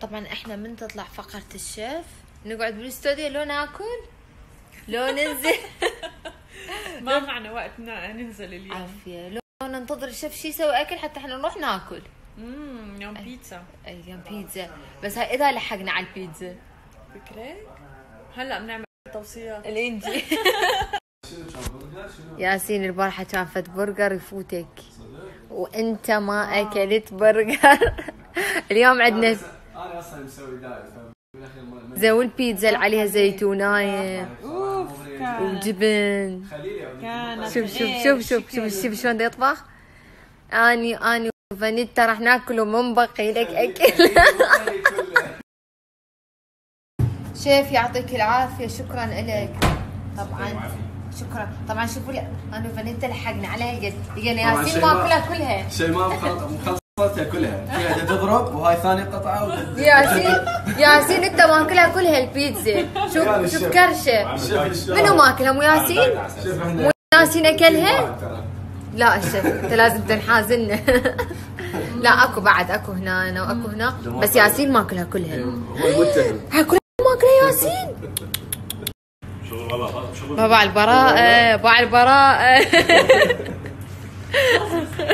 طبعا إحنا من تطلع فقرة الشيف. نقعد بالاستوديو لو ناكل لو ننزل. ما معنا وقت ننزل اليوم. عافية. لو ننتظر الشيف شي يسوي أكل حتى إحنا نروح ناكل. امم يوم بيتزا. أيام بيتزا. بس هاي إذا لحقنا على البيتزا. فكرك؟ هلأ بنعمل توصيات. الإنجي. ياسين البارحة كان فت برجر يفوتك. وإنت ما أكلت برجر. اليوم عندنا أنا أصلا مسوي دايت زي والبيتزا اللي عليها زيتوناية أوف كان. وجبن. خليلي كانت شوف شوف شوف شوف شوف شوف. شلون يطبخ. آني آني وفانيتا راح ناكل ومن بقي لك اكل شيف يعطيك العافية شكرا لك. طبعا شكرا طبعا شوفوا لي أنا وفانيتا لحقنا عليها لقينا ياسين ماكلها كلها. شيء ما مخلط- مخلصتها كلها. في واحدة تضرب وهاي ثاني قطعة ياسين ياسين انت ماكلها كلها البيتزا شوف شوف. كرشه. منو ماكلها مو ياسين؟ مو ياسين أكلها؟ لا الشيف انت لازم تنحازلنا لا أكو بعد أكو هنا أنا وأكو هنا. بس ياسين ماكلها كلها هو المتهم هاي كلها ماكلها ياسين؟ بابا على البراءة بابا على البراءة.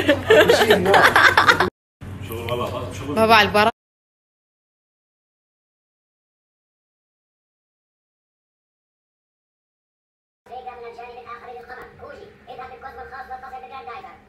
بابا على روجي اذهب دايفر.